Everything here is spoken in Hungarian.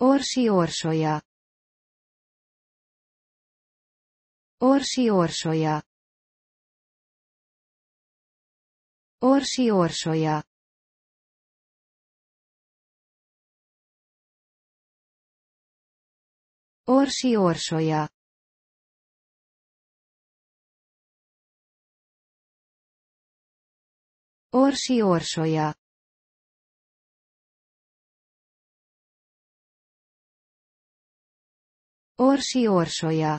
Orsi orsolya. Orsi orsolya. Orsi orsolya. Orsi orsolya. Orsi orsolya. Orsi orsolya.